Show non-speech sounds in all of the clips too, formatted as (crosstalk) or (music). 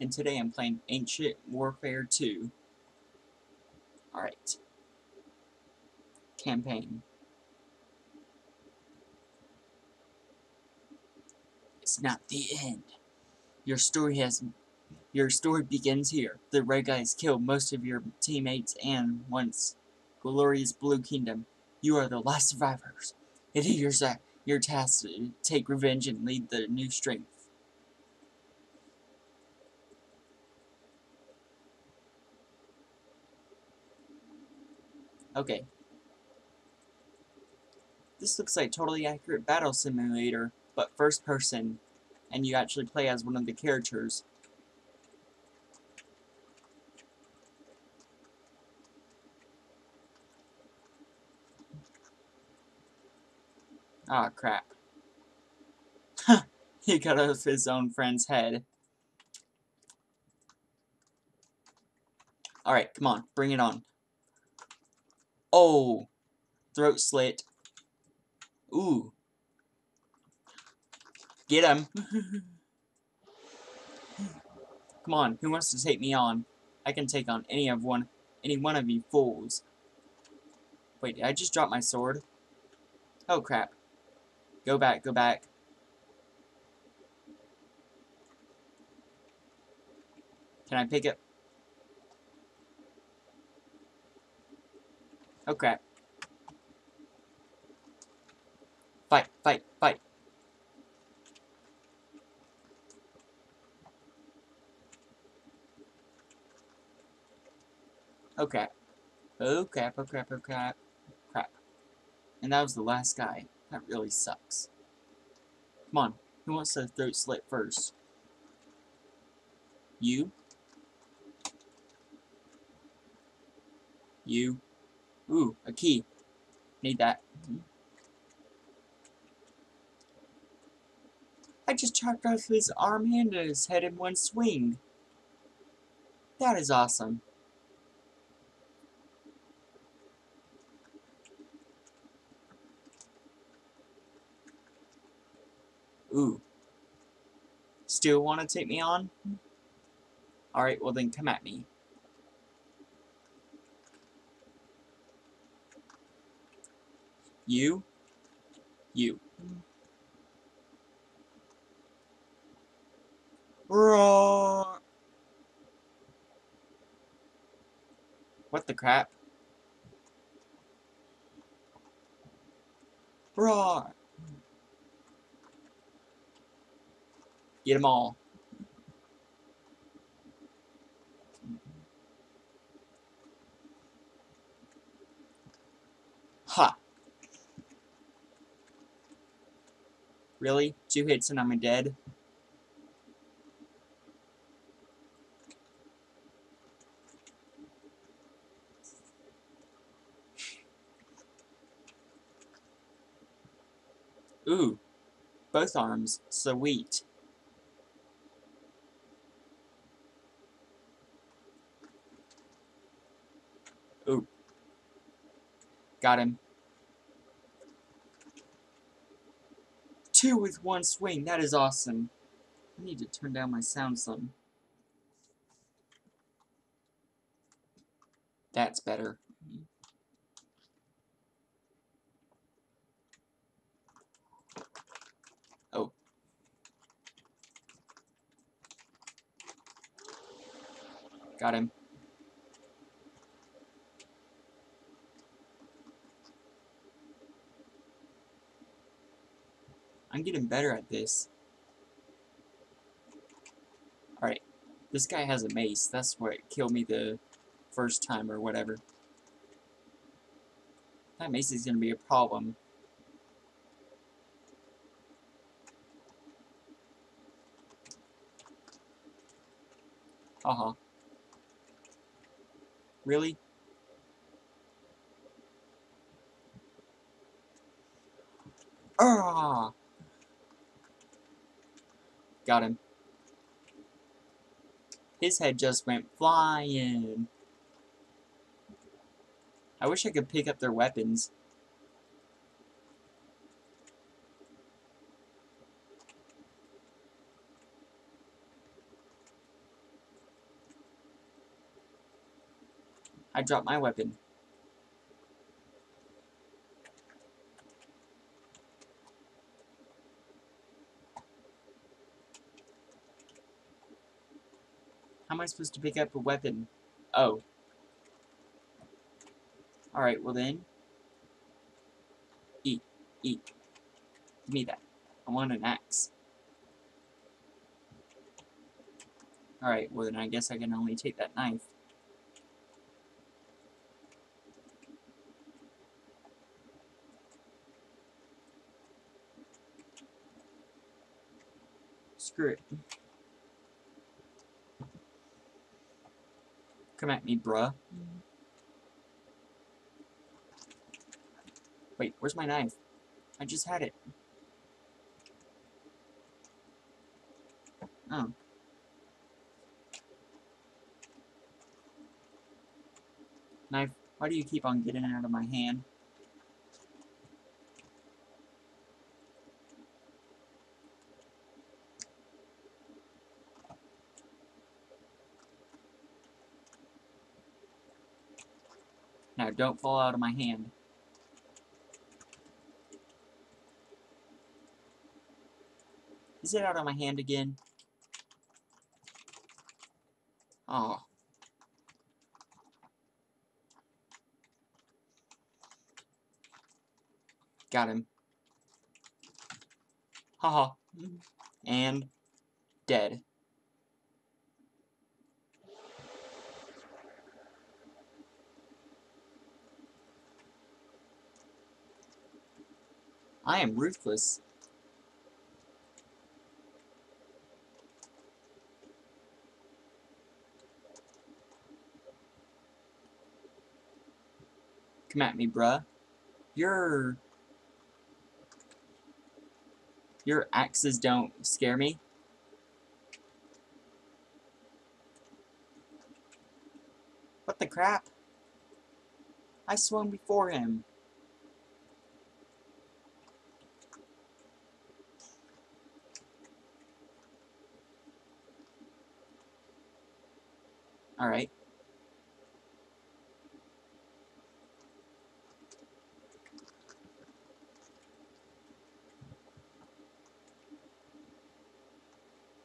and today I'm playing Ancient Warfare 2. Alright. Campaign. It's not the end. Your story has... Your story begins here. The Red Guys killed most of your teammates and once glorious Blue Kingdom. You are the last survivors. It is your, your task to take revenge and lead the new strength. Okay. This looks like totally accurate battle simulator, but first person, and you actually play as one of the characters. Ah, oh, crap. (laughs) he cut off his own friend's head. Alright, come on, bring it on. Oh! Throat slit. Ooh. Get him. (laughs) Come on, who wants to take me on? I can take on any of one, any one of you fools. Wait, did I just drop my sword? Oh crap. Go back, go back. Can I pick it? Oh crap. Fight, fight, fight. Oh crap. Oh crap, oh crap, oh crap. Crap. And that was the last guy. That really sucks. Come on. Who wants to throat slit first? You? You? Ooh, a key. Need that. I just chopped off his arm and his head in one swing. That is awesome. Ooh. Still want to take me on? Alright, well then come at me. You. You. Roar. What the crap? Roar. Get them all. Ha. Really? Two hits and I'm dead? Ooh. Both arms. Sweet. Ooh. Got him. Two with one swing. That is awesome. I need to turn down my sound some. That's better. Oh. Got him. I'm getting better at this. Alright. This guy has a mace. That's what killed me the first time or whatever. That mace is going to be a problem. Uh-huh. Really? Ah! Got him. His head just went flying. I wish I could pick up their weapons. I dropped my weapon. I supposed to pick up a weapon? Oh. Alright, well then. Eat. Eat. Give me that. I want an axe. Alright, well then I guess I can only take that knife. Screw it. Come at me, bruh. Wait, where's my knife? I just had it. Oh. Knife, why do you keep on getting out of my hand? Don't fall out of my hand. Is it out of my hand again? Oh. Got him. Haha. -ha. And dead. I am ruthless. Come at me, bruh. Your... Your axes don't scare me. What the crap? I swung before him. Alright.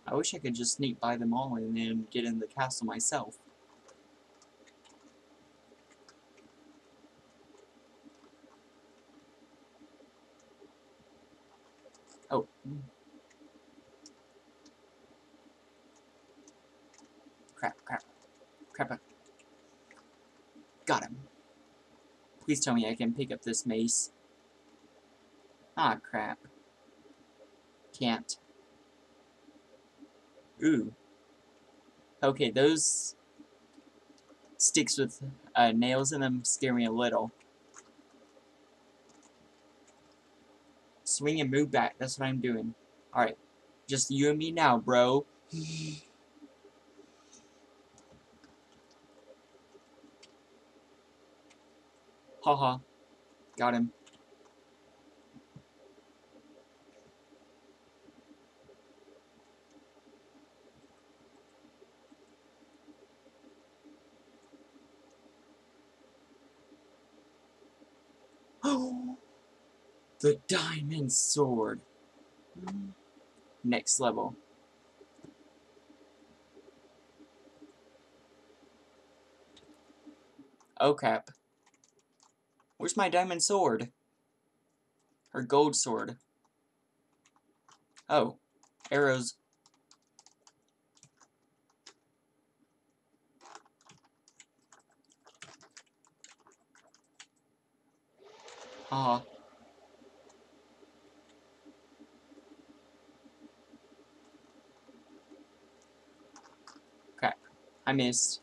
I wish I could just sneak by them all and then get in the castle myself. Oh. Crap, crap. Crap. Got him. Please tell me I can pick up this mace. Ah, crap. Can't. Ooh. Okay, those sticks with uh, nails in them scare me a little. Swing and move back, that's what I'm doing. Alright, just you and me now, bro. (laughs) Haha. Got him. Oh, (gasps) the diamond sword. Next level. Oh cap. Where's my diamond sword? Her gold sword? Oh, arrows. Ah. Crap. I missed.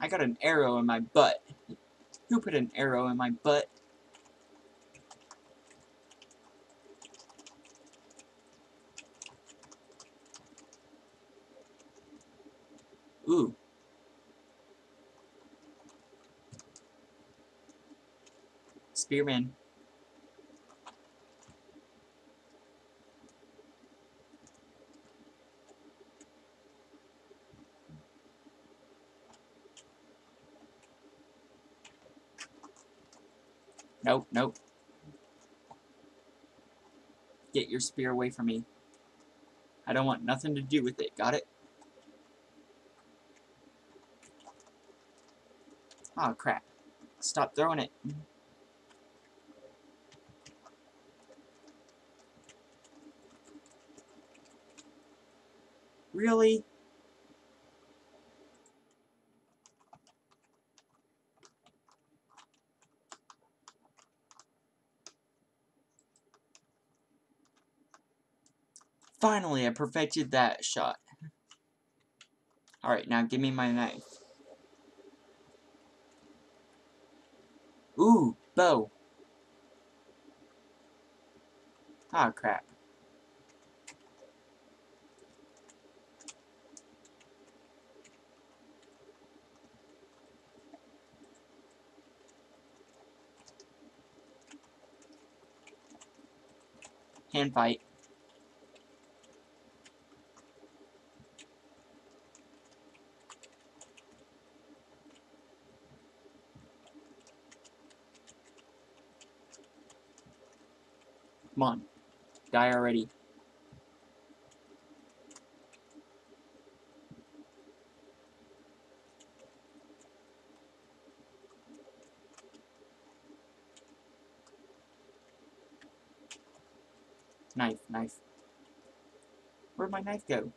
I got an arrow in my butt. Who put an arrow in my butt? Ooh. Spearman. Nope, nope. Get your spear away from me. I don't want nothing to do with it, got it? Oh crap. Stop throwing it. Really? Finally, I perfected that shot. Alright, now give me my knife. Ooh, bow. Ah, oh, crap. Hand fight. Come on. Die already. Knife, knife. Where'd my knife go?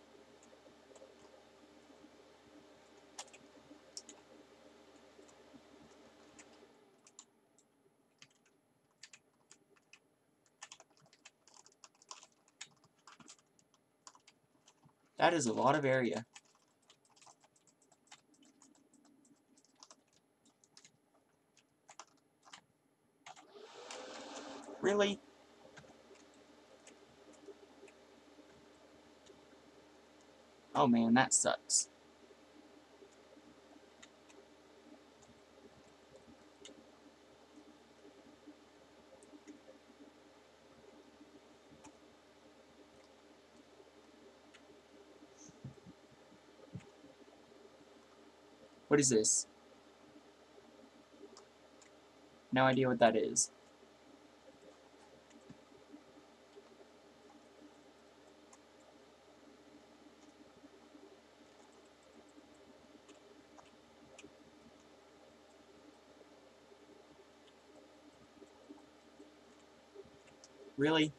That is a lot of area. Really? Oh man, that sucks. What is this? No idea what that is. Really?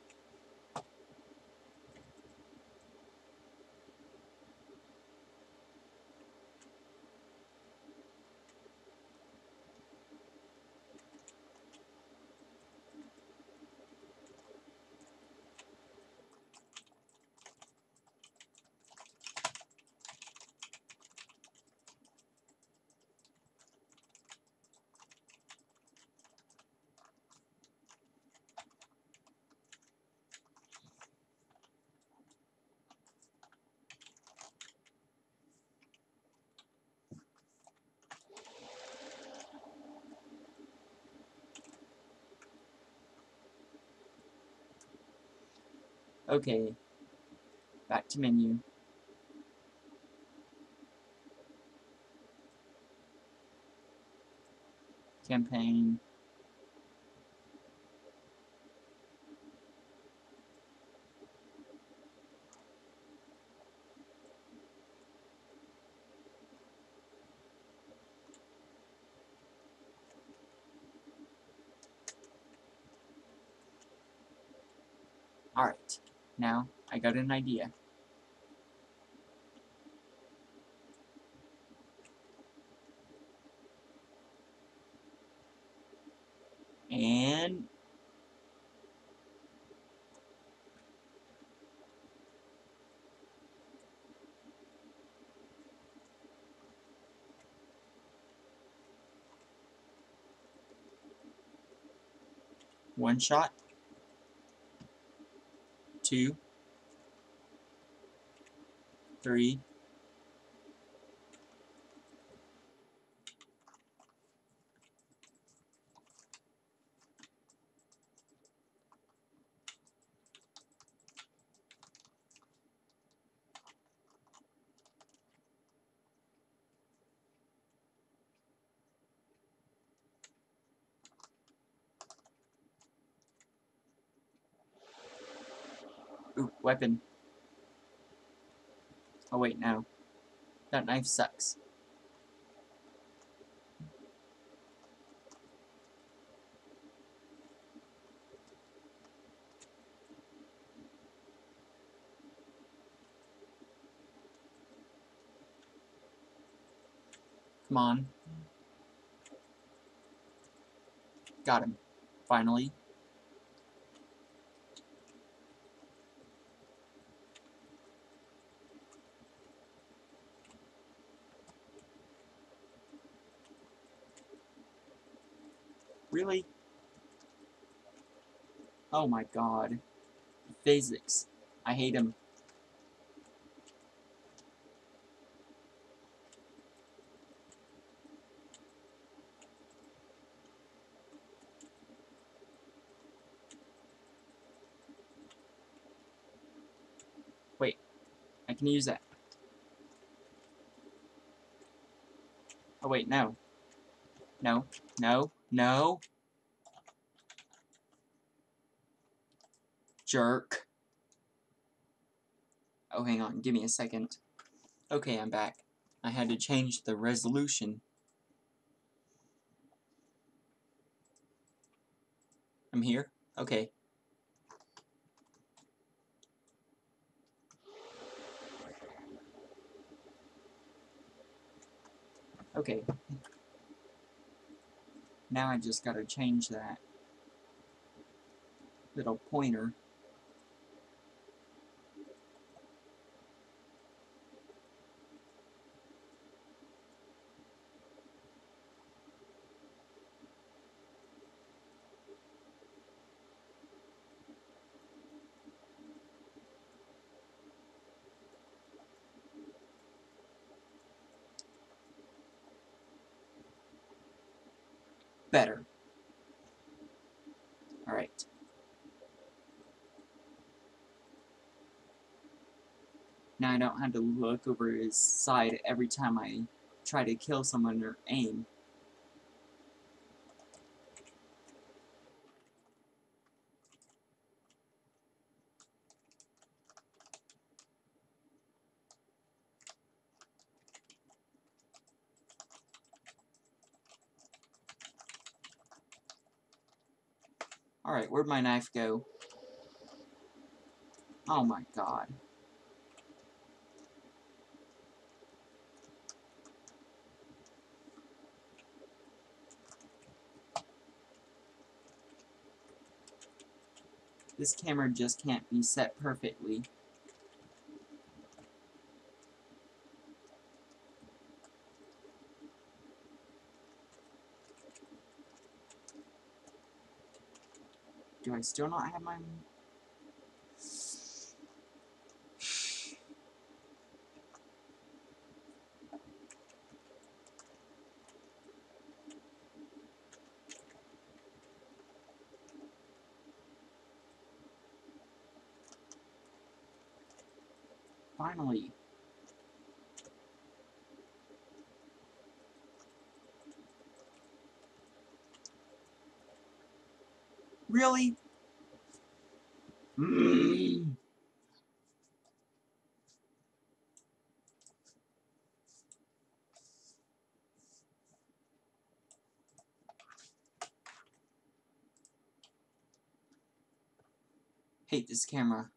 Okay. Back to menu. Campaign. Alright. Now, I got an idea. And... One shot. Two. three, weapon. Oh wait, no. That knife sucks. Come on. Got him. Finally. Really? Oh my god. Physics. I hate him. Wait. I can use that. Oh wait, no. No, no, no. Jerk. Oh, hang on, give me a second. Okay, I'm back. I had to change the resolution. I'm here? Okay. Okay. Now I just gotta change that little pointer. Better. Alright. Now I don't have to look over his side every time I try to kill someone or aim. Alright, where'd my knife go? Oh my god. This camera just can't be set perfectly. Do I still not have my... Finally. Really? Mm. Hate camera.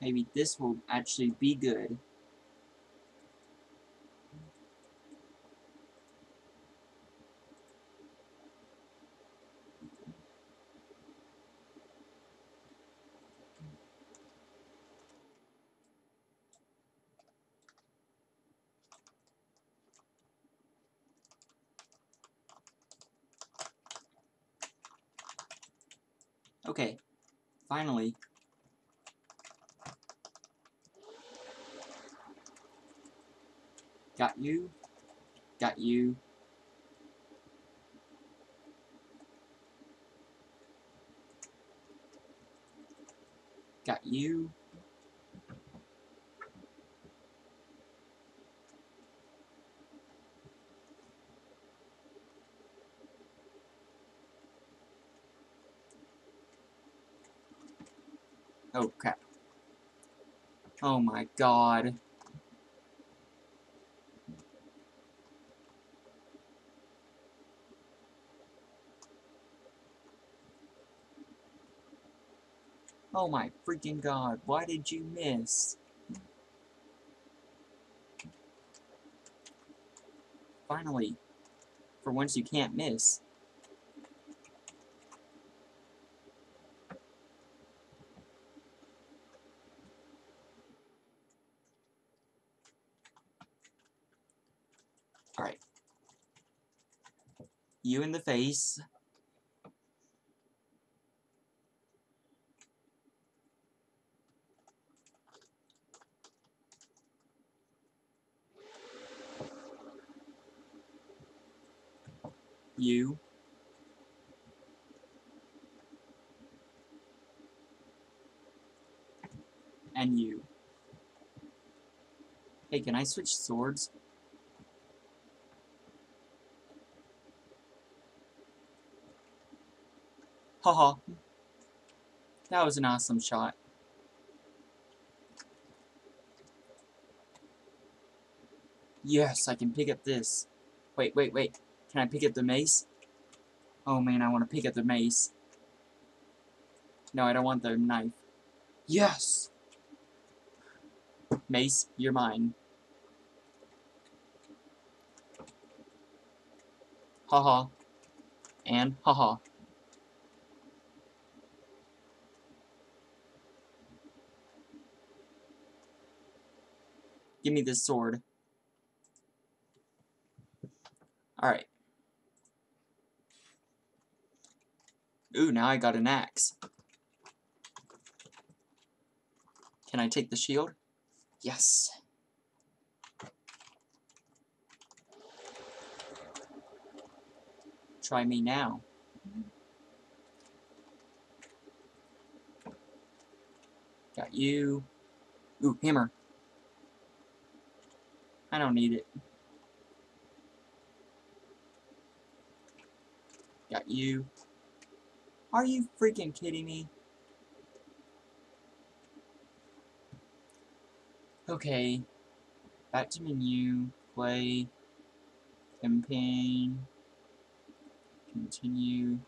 Maybe this will actually be good. Okay, finally, you. Got you. Got you. Oh crap. Oh my god. Oh my freaking god, why did you miss? Finally, for once you can't miss. Alright. You in the face. You. And you. Hey, can I switch swords? Haha. that was an awesome shot. Yes, I can pick up this. Wait, wait, wait. Can I pick up the mace? Oh man, I want to pick up the mace. No, I don't want the knife. Yes! Mace, you're mine. Haha. -ha. And haha. -ha. Give me this sword. Alright. Ooh, now I got an axe. Can I take the shield? Yes. Try me now. Got you. Ooh, hammer. I don't need it. Got you. Are you freaking kidding me? Okay. Back to menu. Play. Campaign. Continue.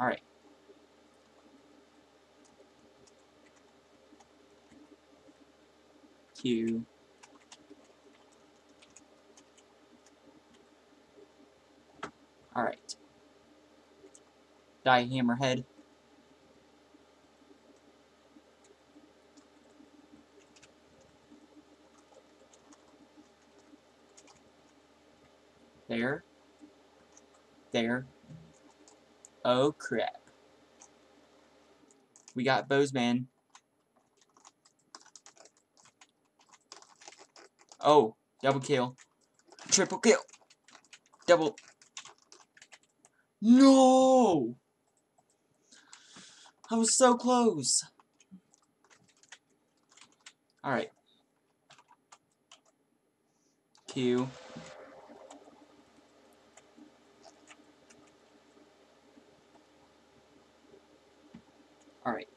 Alright. Q. Alright. Die Hammerhead. There. There. Oh crap. We got Bozeman. Oh, double kill. Triple kill. Double. No! I was so close. Alright. Q. Alright.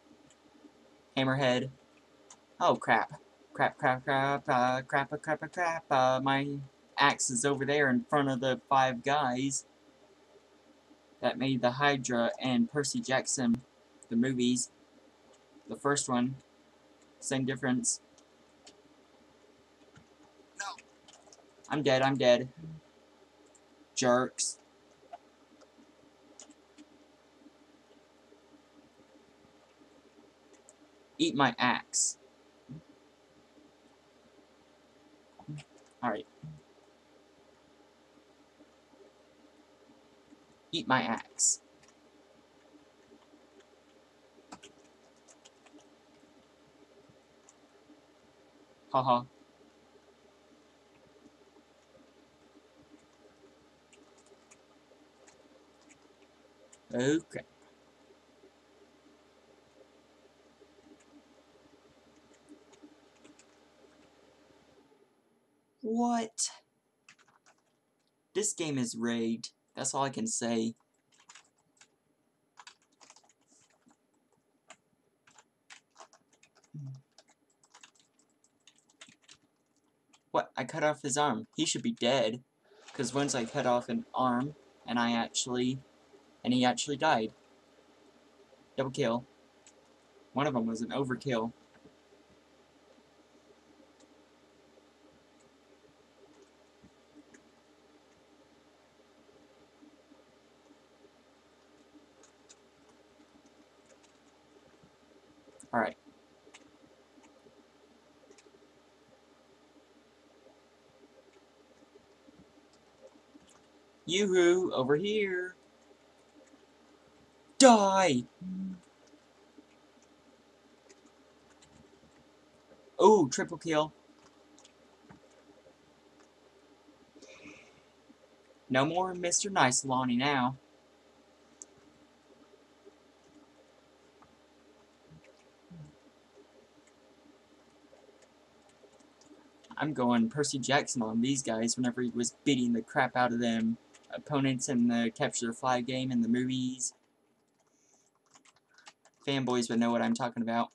Hammerhead. Oh, crap. Crap, crap, crap, uh, crap, crap, crap, crap, uh, my axe is over there in front of the five guys that made the Hydra and Percy Jackson, the movies. The first one, same difference. No. I'm dead, I'm dead. Jerks. Eat my axe. Alright. Eat my axe. Haha. Okay. What? This game is rigged. That's all I can say. I cut off his arm. He should be dead. Because once I cut off an arm, and I actually... And he actually died. Double kill. One of them was an overkill. Alright. Yoo-hoo, over here. Die! Oh, triple kill. No more Mr. Nice Lonnie now. I'm going Percy Jackson on these guys whenever he was beating the crap out of them opponents in the Capture the Flag game in the movies. Fanboys would know what I'm talking about.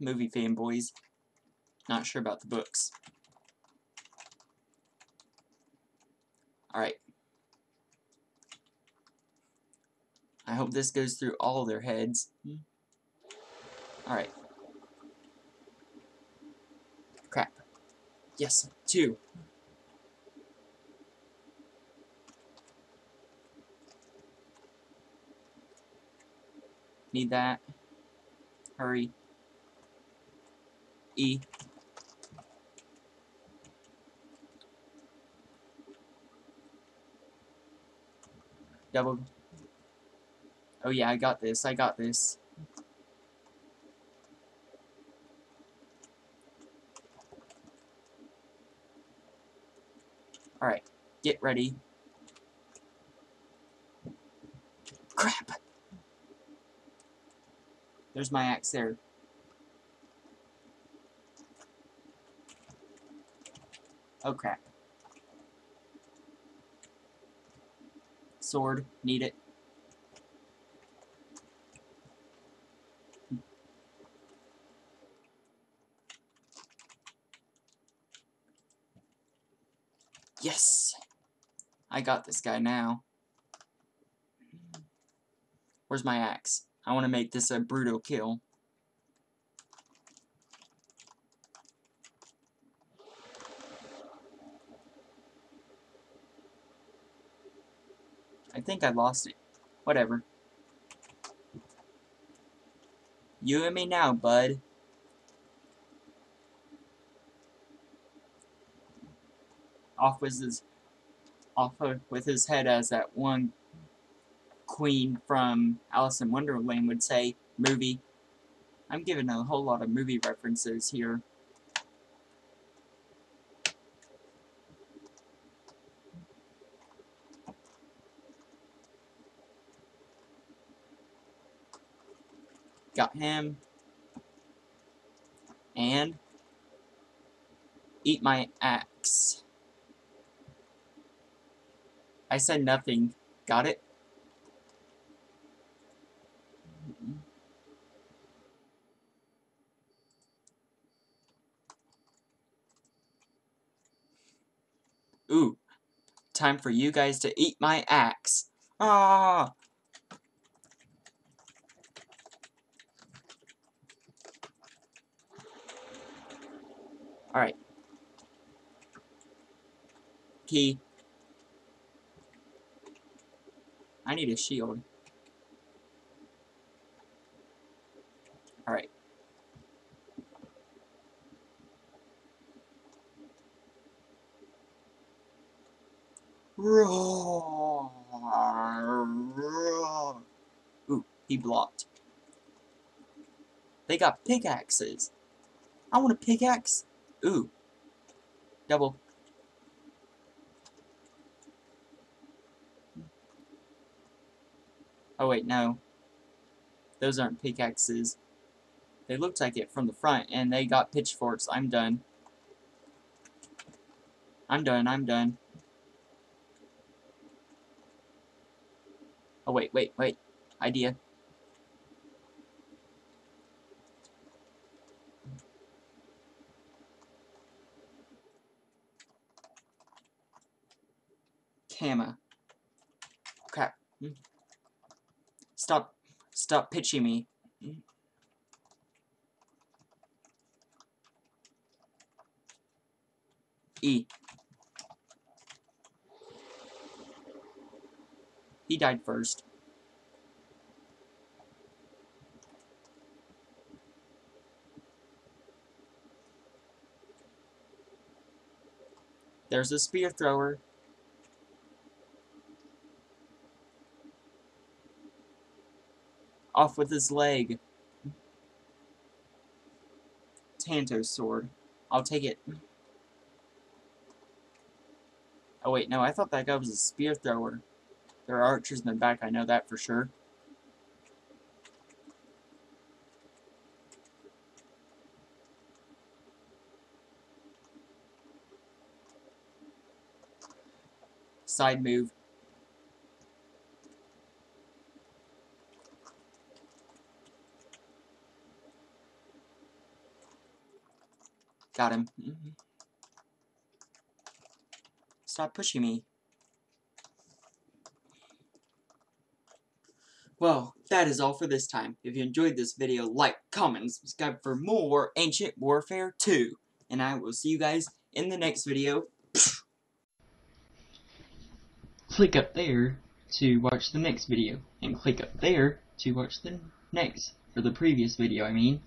Movie fanboys. Not sure about the books. Alright. I hope this goes through all their heads. Alright. Crap. Yes, two. Need that. Hurry. E. Double. Oh yeah, I got this. I got this. Alright. Get ready. Crap! There's my axe there. Oh crap. Sword, need it. Yes! I got this guy now. Where's my axe? I want to make this a brutal kill. I think I lost it. Whatever. You and me now, bud. Off with his off with his head as that one queen from Alice in Wonderland would say, movie. I'm giving a whole lot of movie references here. Got him. And eat my axe. I said nothing. Got it? Ooh, time for you guys to eat my axe. Ah! Alright. Key. I need a shield. Alright. Ooh, he blocked. They got pickaxes. I want a pickaxe. Ooh. Double. Oh wait, no. Those aren't pickaxes. They looked like it from the front, and they got pitchforks. I'm done. I'm done, I'm done. Oh wait, wait, wait. Idea. Camera. Crap. Hmm. Stop. Stop pitching me. Hmm. E. He died first. There's a spear thrower. Off with his leg. Tanto's sword. I'll take it. Oh wait, no, I thought that guy was a spear thrower. There are archers in the back, I know that for sure. Side move. Got him. Mm -hmm. Stop pushing me. Well, that is all for this time. If you enjoyed this video, like, comment, and subscribe for more Ancient Warfare 2. And I will see you guys in the next video. click up there to watch the next video. And click up there to watch the next, for the previous video, I mean.